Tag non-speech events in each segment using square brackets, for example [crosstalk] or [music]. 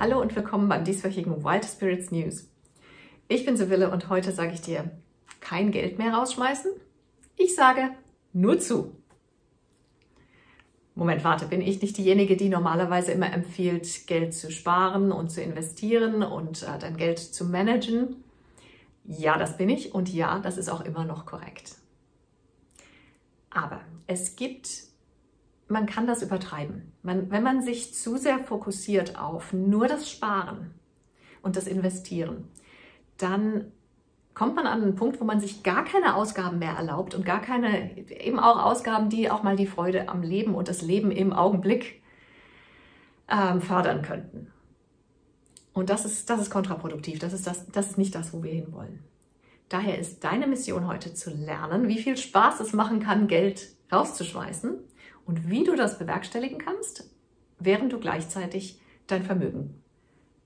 Hallo und willkommen beim dieswöchigen Wild Spirits News. Ich bin Sibylle und heute sage ich dir, kein Geld mehr rausschmeißen? Ich sage, nur zu. Moment, warte, bin ich nicht diejenige, die normalerweise immer empfiehlt, Geld zu sparen und zu investieren und äh, dein Geld zu managen? Ja, das bin ich und ja, das ist auch immer noch korrekt. Aber es gibt man kann das übertreiben. Man, wenn man sich zu sehr fokussiert auf nur das Sparen und das Investieren, dann kommt man an einen Punkt, wo man sich gar keine Ausgaben mehr erlaubt und gar keine, eben auch Ausgaben, die auch mal die Freude am Leben und das Leben im Augenblick ähm, fördern könnten. Und das ist, das ist kontraproduktiv. Das ist, das, das ist nicht das, wo wir hinwollen. Daher ist deine Mission heute zu lernen, wie viel Spaß es machen kann, Geld rauszuschmeißen und wie du das bewerkstelligen kannst, während du gleichzeitig dein Vermögen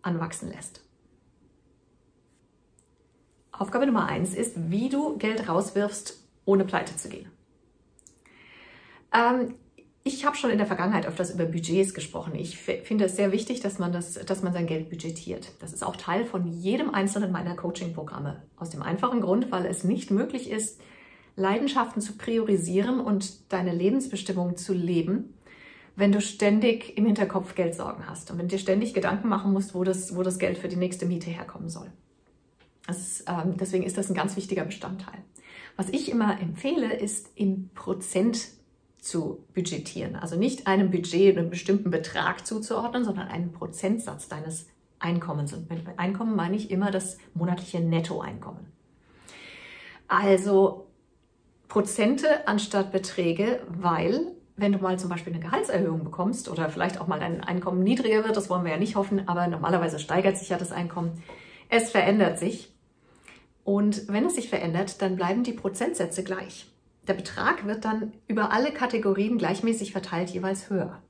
anwachsen lässt. Aufgabe Nummer eins ist, wie du Geld rauswirfst, ohne pleite zu gehen. Ähm, ich habe schon in der Vergangenheit öfters über Budgets gesprochen. Ich finde es sehr wichtig, dass man, das, dass man sein Geld budgetiert. Das ist auch Teil von jedem einzelnen meiner Coaching-Programme. Aus dem einfachen Grund, weil es nicht möglich ist, Leidenschaften zu priorisieren und deine Lebensbestimmung zu leben, wenn du ständig im Hinterkopf Geldsorgen hast und wenn du dir ständig Gedanken machen musst, wo das, wo das Geld für die nächste Miete herkommen soll. Ist, ähm, deswegen ist das ein ganz wichtiger Bestandteil. Was ich immer empfehle, ist in Prozent zu budgetieren. Also nicht einem Budget einen bestimmten Betrag zuzuordnen, sondern einen Prozentsatz deines Einkommens. Und mit Einkommen meine ich immer das monatliche Nettoeinkommen. Also Prozente anstatt Beträge, weil wenn du mal zum Beispiel eine Gehaltserhöhung bekommst oder vielleicht auch mal dein Einkommen niedriger wird, das wollen wir ja nicht hoffen, aber normalerweise steigert sich ja das Einkommen. Es verändert sich. Und wenn es sich verändert, dann bleiben die Prozentsätze gleich. Der Betrag wird dann über alle Kategorien gleichmäßig verteilt jeweils höher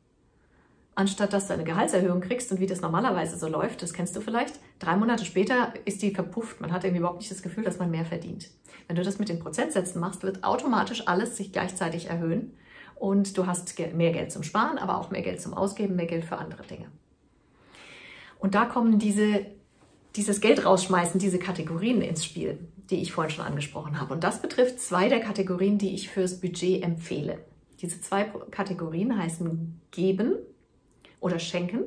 anstatt dass du eine Gehaltserhöhung kriegst und wie das normalerweise so läuft, das kennst du vielleicht, drei Monate später ist die verpufft. Man hat irgendwie überhaupt nicht das Gefühl, dass man mehr verdient. Wenn du das mit den Prozentsätzen machst, wird automatisch alles sich gleichzeitig erhöhen und du hast mehr Geld zum Sparen, aber auch mehr Geld zum Ausgeben, mehr Geld für andere Dinge. Und da kommen diese, dieses Geld rausschmeißen, diese Kategorien ins Spiel, die ich vorhin schon angesprochen habe. Und das betrifft zwei der Kategorien, die ich fürs Budget empfehle. Diese zwei Kategorien heißen Geben oder Schenken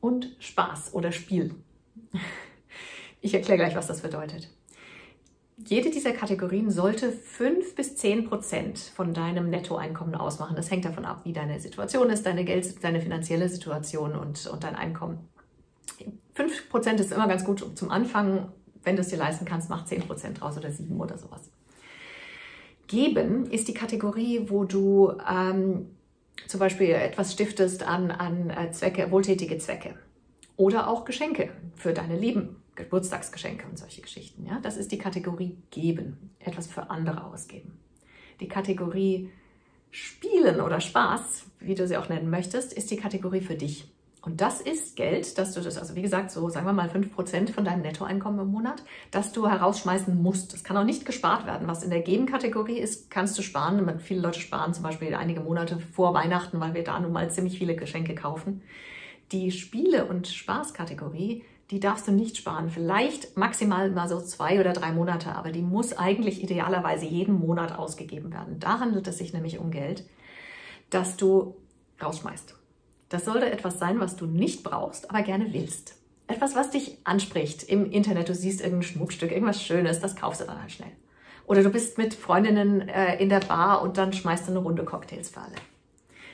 und Spaß oder Spiel. [laughs] Ich erkläre gleich, was das bedeutet. Jede dieser Kategorien sollte 5 bis 10 Prozent von deinem Nettoeinkommen ausmachen. Das hängt davon ab, wie deine Situation ist, deine Geld, deine finanzielle Situation und, und dein Einkommen. 5 Prozent ist immer ganz gut zum Anfang. Wenn du es dir leisten kannst, mach 10 Prozent draus oder 7 oder sowas. Geben ist die Kategorie, wo du ähm, zum Beispiel etwas stiftest an, an äh, Zwecke, wohltätige Zwecke. Oder auch Geschenke für deine Lieben, Geburtstagsgeschenke und solche Geschichten. Ja? Das ist die Kategorie Geben, etwas für andere ausgeben. Die Kategorie Spielen oder Spaß, wie du sie auch nennen möchtest, ist die Kategorie für dich. Und das ist Geld, dass du das, also wie gesagt, so sagen wir mal 5% von deinem Nettoeinkommen im Monat, dass du herausschmeißen musst. Das kann auch nicht gespart werden. Was in der Geben-Kategorie ist, kannst du sparen. Viele Leute sparen zum Beispiel einige Monate vor Weihnachten, weil wir da nun mal ziemlich viele Geschenke kaufen. Die Spiele- und Spaßkategorie, die darfst du nicht sparen. Vielleicht maximal mal so zwei oder drei Monate, aber die muss eigentlich idealerweise jeden Monat ausgegeben werden. Da handelt es sich nämlich um Geld, das du rausschmeißt. Das sollte etwas sein, was du nicht brauchst, aber gerne willst. Etwas, was dich anspricht im Internet. Du siehst irgendein Schmuckstück, irgendwas Schönes, das kaufst du dann halt schnell. Oder du bist mit Freundinnen äh, in der Bar und dann schmeißt du eine Runde Cocktails für alle.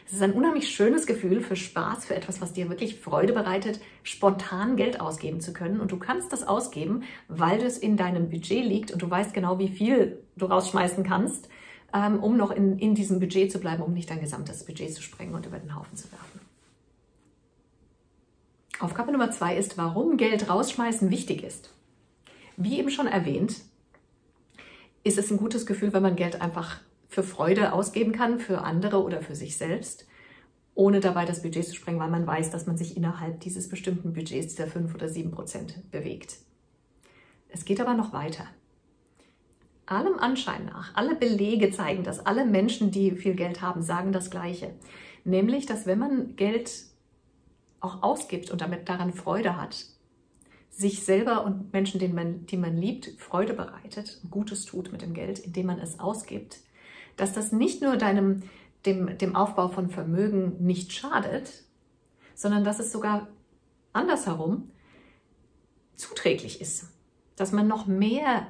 Es ist ein unheimlich schönes Gefühl für Spaß, für etwas, was dir wirklich Freude bereitet, spontan Geld ausgeben zu können. Und du kannst das ausgeben, weil es in deinem Budget liegt und du weißt genau, wie viel du rausschmeißen kannst, ähm, um noch in, in diesem Budget zu bleiben, um nicht dein gesamtes Budget zu sprengen und über den Haufen zu werfen. Aufgabe Nummer zwei ist, warum Geld rausschmeißen wichtig ist. Wie eben schon erwähnt, ist es ein gutes Gefühl, wenn man Geld einfach für Freude ausgeben kann, für andere oder für sich selbst, ohne dabei das Budget zu sprengen, weil man weiß, dass man sich innerhalb dieses bestimmten Budgets der 5 oder 7 Prozent bewegt. Es geht aber noch weiter. Allem Anschein nach, alle Belege zeigen das, alle Menschen, die viel Geld haben, sagen das Gleiche. Nämlich, dass wenn man Geld auch ausgibt und damit daran Freude hat, sich selber und Menschen, den man, die man liebt, Freude bereitet Gutes tut mit dem Geld, indem man es ausgibt, dass das nicht nur deinem, dem, dem Aufbau von Vermögen nicht schadet, sondern dass es sogar andersherum zuträglich ist, dass man noch mehr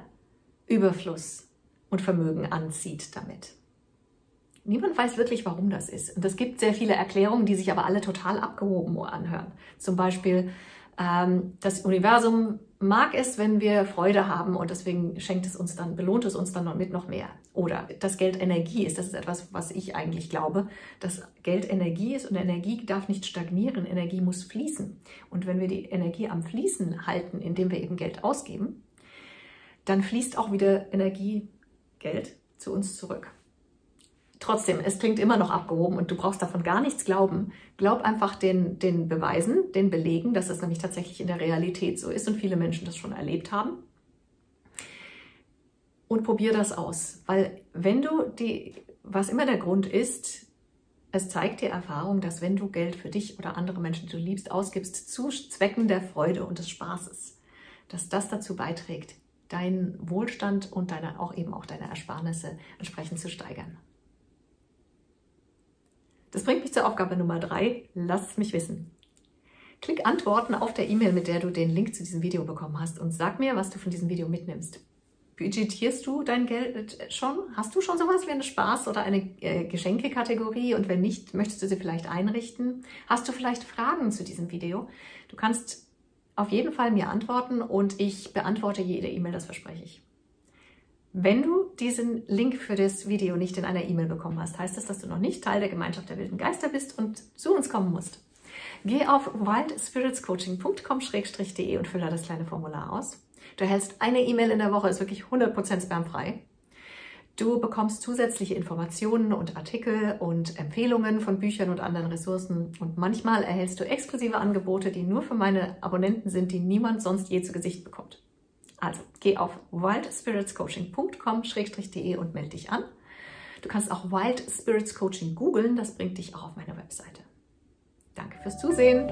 Überfluss und Vermögen anzieht damit. Niemand weiß wirklich, warum das ist. Und es gibt sehr viele Erklärungen, die sich aber alle total abgehoben anhören. Zum Beispiel, ähm, das Universum mag es, wenn wir Freude haben und deswegen schenkt es uns dann, belohnt es uns dann mit noch mehr. Oder dass Geld Energie ist, das ist etwas, was ich eigentlich glaube, dass Geld Energie ist und Energie darf nicht stagnieren, Energie muss fließen. Und wenn wir die Energie am Fließen halten, indem wir eben Geld ausgeben, dann fließt auch wieder Energie, Geld zu uns zurück. Trotzdem, es klingt immer noch abgehoben und du brauchst davon gar nichts glauben. Glaub einfach den, den Beweisen, den Belegen, dass es nämlich tatsächlich in der Realität so ist und viele Menschen das schon erlebt haben. Und probier das aus, weil wenn du die, was immer der Grund ist, es zeigt dir Erfahrung, dass wenn du Geld für dich oder andere Menschen, die du liebst, ausgibst, zu Zwecken der Freude und des Spaßes, dass das dazu beiträgt, deinen Wohlstand und deine, auch eben auch deine Ersparnisse entsprechend zu steigern. Das bringt mich zur Aufgabe Nummer drei. Lass mich wissen. Klick Antworten auf der E-Mail, mit der du den Link zu diesem Video bekommen hast und sag mir, was du von diesem Video mitnimmst. Budgetierst du dein Geld schon? Hast du schon sowas wie einen Spaß oder eine äh, Geschenkekategorie? Und wenn nicht, möchtest du sie vielleicht einrichten? Hast du vielleicht Fragen zu diesem Video? Du kannst auf jeden Fall mir antworten und ich beantworte jede E-Mail, das verspreche ich. Wenn du diesen Link für das Video nicht in einer E-Mail bekommen hast, heißt das, dass du noch nicht Teil der Gemeinschaft der wilden Geister bist und zu uns kommen musst. Geh auf wildspiritscoaching.com-de und fülle das kleine Formular aus. Du erhältst eine E-Mail in der Woche, ist wirklich 100% spamfrei. Du bekommst zusätzliche Informationen und Artikel und Empfehlungen von Büchern und anderen Ressourcen. Und manchmal erhältst du exklusive Angebote, die nur für meine Abonnenten sind, die niemand sonst je zu Gesicht bekommt. Also geh auf wildspiritscoaching.com-de und melde dich an. Du kannst auch Wild Spirits Coaching googeln, das bringt dich auch auf meine Webseite. Danke fürs Zusehen.